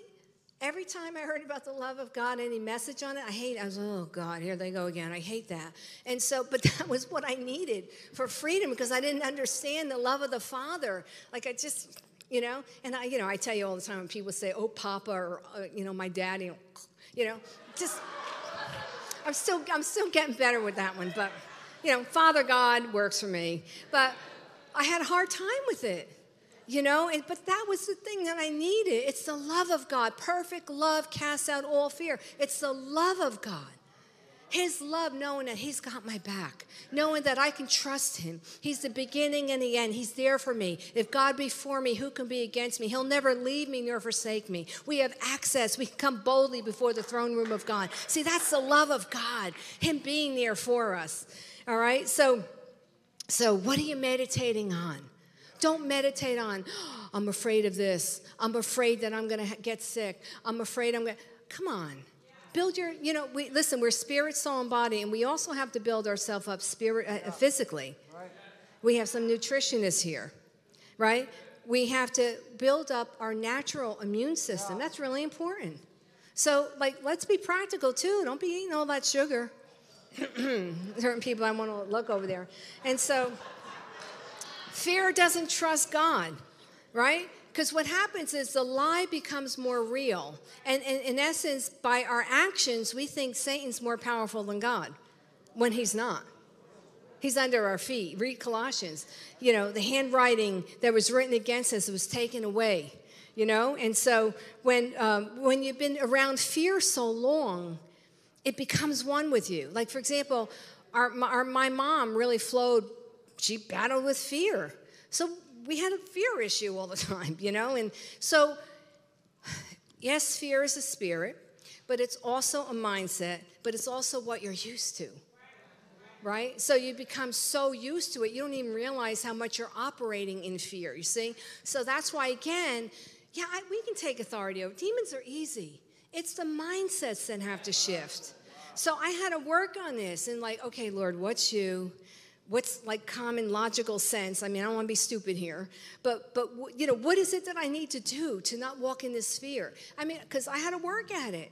every time I heard about the love of God, any message on it, I hate. I was, like, oh God, here they go again. I hate that. And so, but *laughs* that was what I needed for freedom because I didn't understand the love of the Father. Like I just you know? And i you know i tell you all the time when people say oh papa or uh, you know my daddy you know, you know just i'm still i'm still getting better with that one but you know father god works for me. But i had a hard time with it you know? And, but that was the thing that i needed. It's the love of god. Perfect love casts out all fear. It's the love of god his love, knowing that He's got my back, knowing that I can trust Him. He's the beginning and the end. He's there for me. If God be for me, who can be against me? He'll never leave me nor forsake me. We have access. We can come boldly before the throne room of God. See, that's the love of God, Him being there for us. All right? So, so what are you meditating on? Don't meditate on, oh, I'm afraid of this. I'm afraid that I'm going to get sick. I'm afraid I'm going to. Come on build your, you know, we, listen, we're spirit, soul, and body, and we also have to build ourselves up spirit uh, physically. Right. We have some nutritionists here, right? We have to build up our natural immune system. That's really important. So, like, let's be practical too. Don't be eating all that sugar. *clears throat* Certain people I want to look over there. And so, fear doesn't trust God, right? Because what happens is the lie becomes more real. And, and, in essence, by our actions, we think Satan's more powerful than God when he's not. He's under our feet. Read Colossians. You know, the handwriting that was written against us was taken away. You know, and so when um, when you've been around fear so long, it becomes one with you. Like for example, our, our my mom really flowed. She battled with fear. So we had a fear issue all the *laughs* time, you know? And so, yes, fear is a spirit, but it's also a mindset, but it's also what you're used to. Right? So you become so used to it, you don't even realize how much you're operating in fear, you see? So that's why, again, yeah, I, we can take authority over. Demons are easy. It's the mindsets that have to shift. So I had to work on this and, like, okay, Lord, what's you? What's like common logical sense? I mean i don't want to be stupid here but but you know what is it that i need to do to not walk in this fear? I mean because i had to work at it.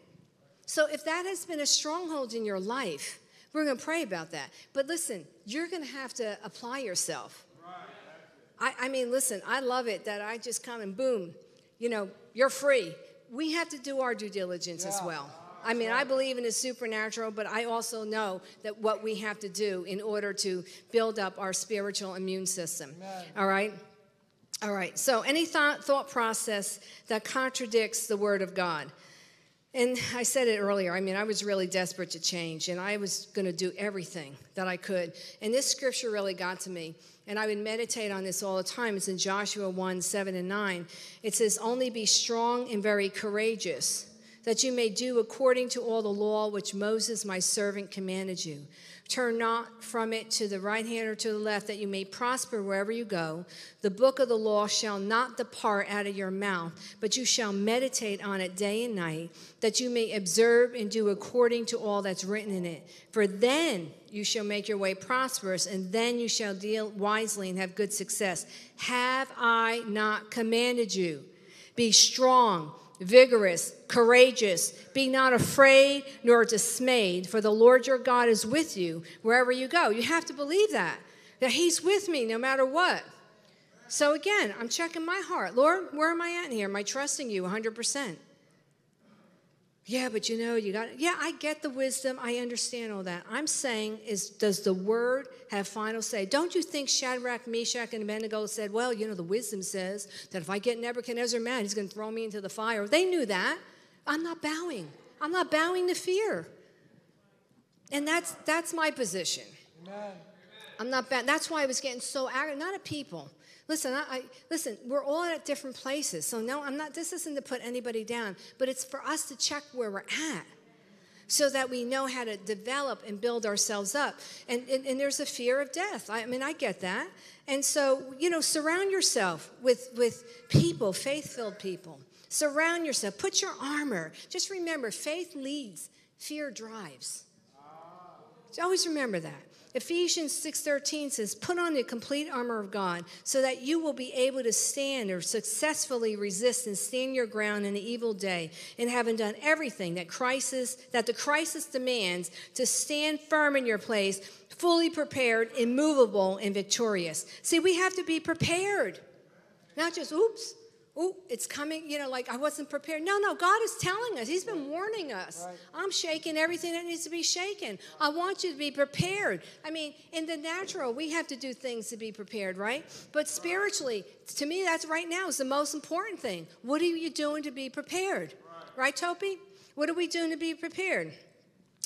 So if that has been a stronghold in your life we're going to pray about that. But listen you're going to have to apply yourself. I, I mean listen i love it that i just come and boom you know you're free. We have to do our due diligence as well I mean, I believe in the supernatural, but I also know that what we have to do in order to build up our spiritual immune system. Amen. All right? All right. So, any thought, thought process that contradicts the Word of God. And I said it earlier. I mean, I was really desperate to change, and I was going to do everything that I could. And this scripture really got to me. And I would meditate on this all the time. It's in Joshua 1 7 and 9. It says, Only be strong and very courageous that you may do according to all the law which Moses my servant commanded you. Turn not from it to the right hand or to the left, that you may prosper wherever you go. The book of the law shall not depart out of your mouth, but you shall meditate on it day and night, that you may observe and do according to all that's written in it. For then you shall make your way prosperous, and then you shall deal wisely and have good success. Have I not commanded you? Be strong vigorous, courageous. Be not afraid nor dismayed, for the Lord your God is with you wherever you go. You have to believe that, that He's with me no matter what. So again, I'm checking my heart. Lord, where am I at here? Am I trusting you 100%? Yeah, but you know, you got Yeah, I get the wisdom. I understand all that. I'm saying is does the word have final say? Don't you think Shadrach, Meshach, and Abednego said, well, you know, the wisdom says that if I get Nebuchadnezzar mad, he's going to throw me into the fire. They knew that. I'm not bowing. I'm not bowing to fear. And that's that's my position. Amen. I'm not bad. That's why I was getting so angry, not at people. Listen, I, I, listen, we're all at different places. So no, I'm not this isn't to put anybody down, but it's for us to check where we're at so that we know how to develop and build ourselves up. And, and, and there's a fear of death. I, I mean, I get that. And so, you know, surround yourself with, with people, faith filled people. Surround yourself. Put your armor. Just remember faith leads, fear drives. Always remember that. Ephesians 6:13 says, "Put on the complete armor of God, so that you will be able to stand or successfully resist and stand your ground in the evil day, and having done everything that crisis that the crisis demands, to stand firm in your place, fully prepared, immovable, and victorious." See, we have to be prepared. Not just oops, oh, it's coming, you know, like I wasn't prepared. No, no, God is telling us. He's been warning us. Right. I'm shaking everything that needs to be shaken. I want you to be prepared. I mean, in the natural, we have to do things to be prepared, right? But spiritually, to me, that's right now is the most important thing. What are you doing to be prepared? Right, right Topi? What are we doing to be prepared?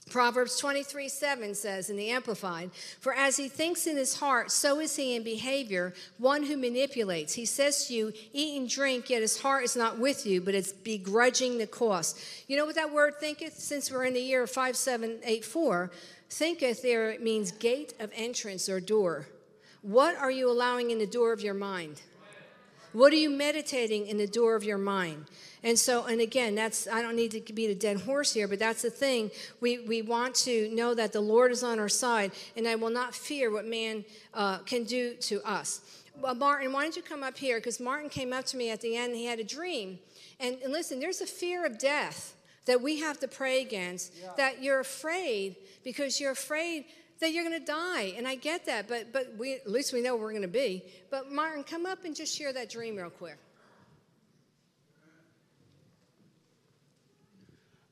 Proverbs 23 7 says in the Amplified, For as he thinks in his heart, so is he in behavior, one who manipulates. He says to you, Eat and drink, yet his heart is not with you, but it's begrudging the cost. You know what that word thinketh? Since we're in the year 5784, thinketh there means gate of entrance or door. What are you allowing in the door of your mind? What are you meditating in the door of your mind? And so, and again, that's, I don't need to be the dead horse here, but that's the thing. We, we want to know that the Lord is on our side, and I will not fear what man uh, can do to us. Well, Martin, why don't you come up here? Because Martin came up to me at the end, he had a dream. And, and listen, there's a fear of death that we have to pray against, yeah. that you're afraid because you're afraid that you're going to die. And I get that, but, but we, at least we know where we're going to be. But Martin, come up and just share that dream real quick.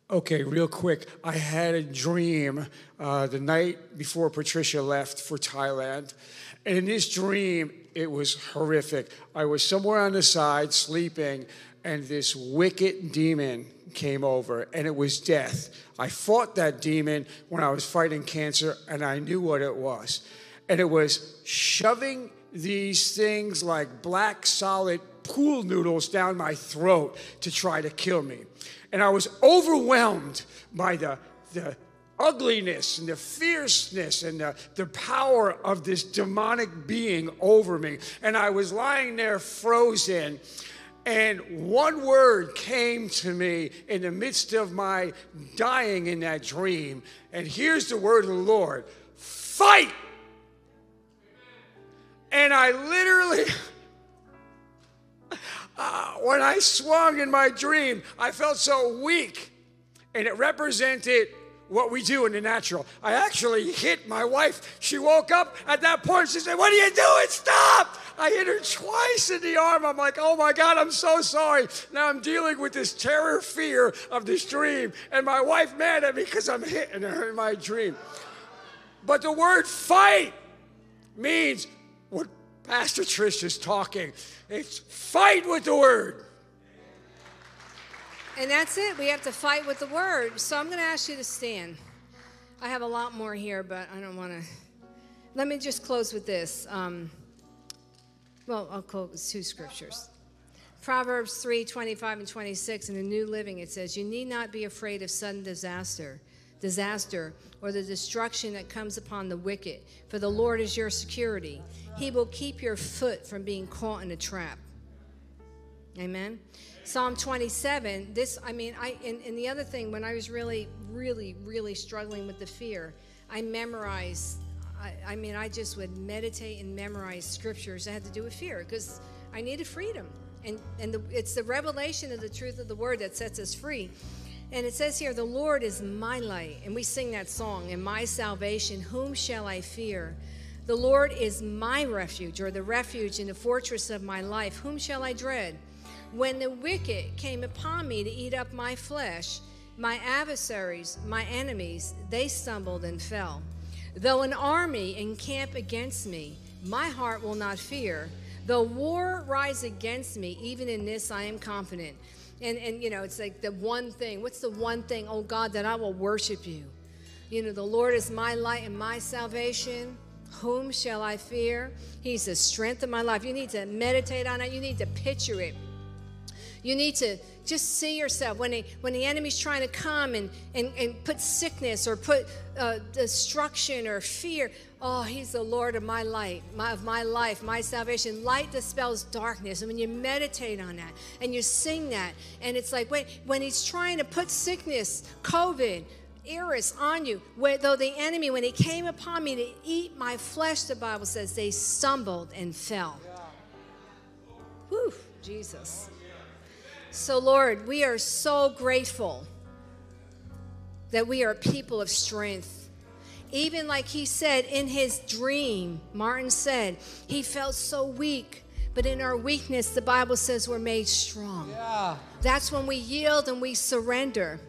Okay, real quick. I had a dream uh, the night before Patricia left for Thailand. And in this dream, it was horrific. I was somewhere on the side sleeping, and this wicked demon came over, and it was death. I fought that demon when I was fighting cancer, and I knew what it was. And it was shoving these things like black solid pool noodles down my throat to try to kill me. And I was overwhelmed by the, the ugliness and the fierceness and the, the power of this demonic being over me. And I was lying there frozen. And one word came to me in the midst of my dying in that dream. And here's the word of the Lord fight. And I literally, *laughs* uh, when I swung in my dream, I felt so weak. And it represented what we do in the natural. I actually hit my wife. She woke up at that point. She said, What are you doing? Stop! I hit her twice in the arm. I'm like, Oh my God, I'm so sorry. Now I'm dealing with this terror fear of this dream. And my wife mad at me because I'm hitting her in my dream. But the word fight means what Pastor Trish is talking. It's fight with the word. And that's it. We have to fight with the word. So I'm going to ask you to stand. I have a lot more here, but I don't want to. Let me just close with this. Um, well, I'll quote two scriptures. Proverbs 3 25 and 26 in the New Living, it says, You need not be afraid of sudden disaster, disaster, or the destruction that comes upon the wicked, for the Lord is your security. He will keep your foot from being caught in a trap. Amen. Psalm 27, this, I mean, I, and, and the other thing, when I was really, really, really struggling with the fear, I memorized, I, I mean, I just would meditate and memorize scriptures that had to do with fear because I needed freedom. And, and the, it's the revelation of the truth of the word that sets us free. And it says here, The Lord is my light. And we sing that song, and my salvation, whom shall I fear? The Lord is my refuge, or the refuge in the fortress of my life. Whom shall I dread? When the wicked came upon me to eat up my flesh, my adversaries, my enemies, they stumbled and fell. Though an army encamp against me, my heart will not fear. Though war rise against me, even in this I am confident. And, and you know, it's like the one thing. What's the one thing, oh God, that I will worship you? You know, the Lord is my light and my salvation. Whom shall I fear? He's the strength of my life. You need to meditate on it. You need to picture it. You need to just see yourself when, he, when the enemy's trying to come and, and, and put sickness or put uh, destruction or fear. Oh, he's the Lord of my light, my, of my life, my salvation. Light dispels darkness. And when you meditate on that and you sing that, and it's like, wait, when he's trying to put sickness, COVID, Eris on you. Where, though the enemy, when he came upon me to eat my flesh, the Bible says they stumbled and fell. Whew, Jesus. So, Lord, we are so grateful that we are people of strength. Even like he said in his dream, Martin said, he felt so weak. But in our weakness, the Bible says we're made strong. Yeah. That's when we yield and we surrender.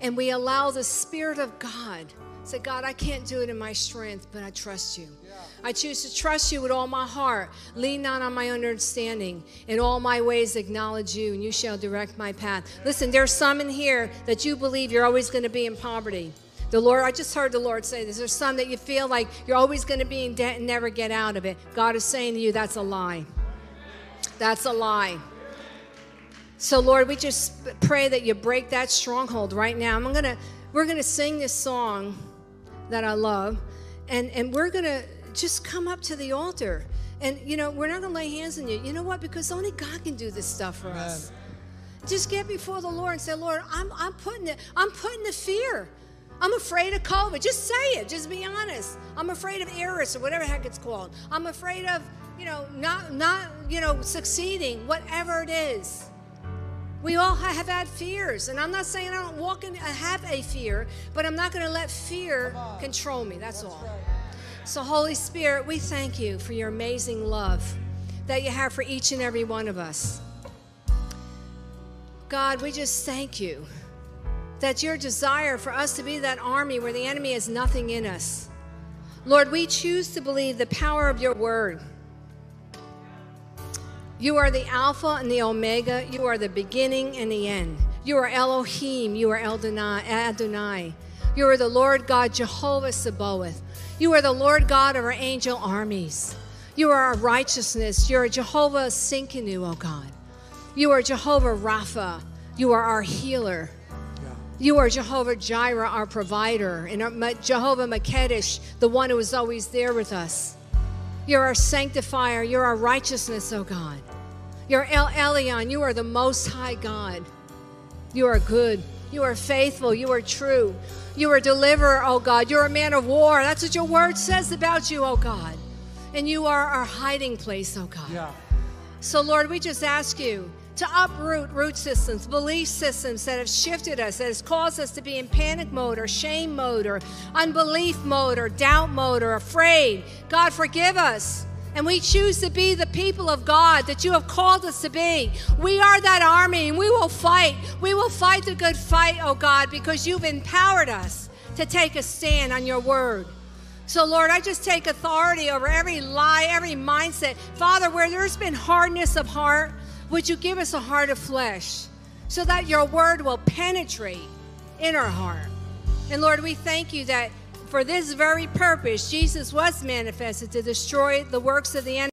And we allow the Spirit of God Say, God, I can't do it in my strength, but I trust you. Yeah. I choose to trust you with all my heart. Lean not on my understanding. In all my ways, acknowledge you, and you shall direct my path. Listen, there's some in here that you believe you're always going to be in poverty. The Lord, I just heard the Lord say this. There's some that you feel like you're always going to be in debt and never get out of it. God is saying to you, that's a lie. That's a lie. So, Lord, we just pray that you break that stronghold right now. I'm to, we're going to sing this song that I love, and, and we're going to just come up to the altar. And, you know, we're not going to lay hands on you. You know what? Because only God can do this stuff for Amen. us. Just get before the Lord and say, Lord, I'm, I'm putting it, I'm putting the fear. I'm afraid of COVID. Just say it. Just be honest. I'm afraid of Eris or whatever heck it's called. I'm afraid of, you know, not not, you know, succeeding, whatever it is. We all have had fears, and I'm not saying I don't walk in, I have a fear, but I'm not going to let fear control me. That's, That's all. Right. So, Holy Spirit, we thank you for your amazing love that you have for each and every one of us. God, we just thank you that your desire for us to be that army where the enemy has nothing in us. Lord, we choose to believe the power of your word. You are the Alpha and the Omega. You are the beginning and the end. You are Elohim. You are Adonai. You are the Lord God, Jehovah Sabaoth. You are the Lord God of our angel armies. You are our righteousness. You are Jehovah Tsidkenu, O God. You are Jehovah Rapha. You are our healer. You are Jehovah Jireh, our provider, and our, Jehovah Makedesh, the one who is always there with us. You're our sanctifier. You're our righteousness, O God. You're El Elyon. You are the most high God. You are good. You are faithful. You are true. You are a deliverer, oh God. You're a man of war. That's what your word says about you, oh God. and you are our hiding place, oh God. Yeah. So, Lord, we just ask you to uproot root systems, belief systems that have shifted us, that has caused us to be in panic mode or shame mode or unbelief mode or doubt mode or afraid. God, forgive us. And we choose to be the people of God that you have called us to be. We are that army and we will fight. We will fight the good fight, oh God, because you've empowered us to take a stand on your word. So, Lord, I just take authority over every lie, every mindset. Father, where there's been hardness of heart, would you give us a heart of flesh so that your word will penetrate in our heart? And Lord, we thank you that for this very purpose, Jesus was manifested to destroy the works of the enemy.